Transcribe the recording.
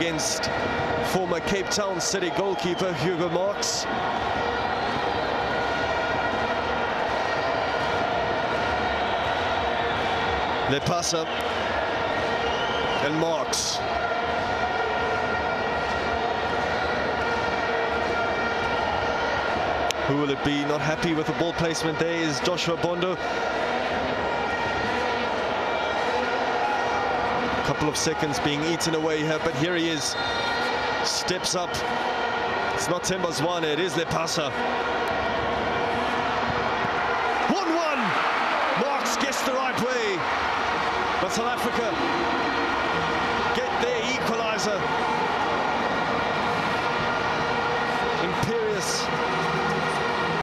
against former Cape Town City goalkeeper Hugo Marques. Lepasa and Marques. Who will it be? Not happy with the ball placement there is Joshua Bondo. Couple of seconds being eaten away here, but here he is. Steps up. It's not Themba Zwane, it is Lepasa. 1-1. Marques gets the right way. But South Africa get their equalizer.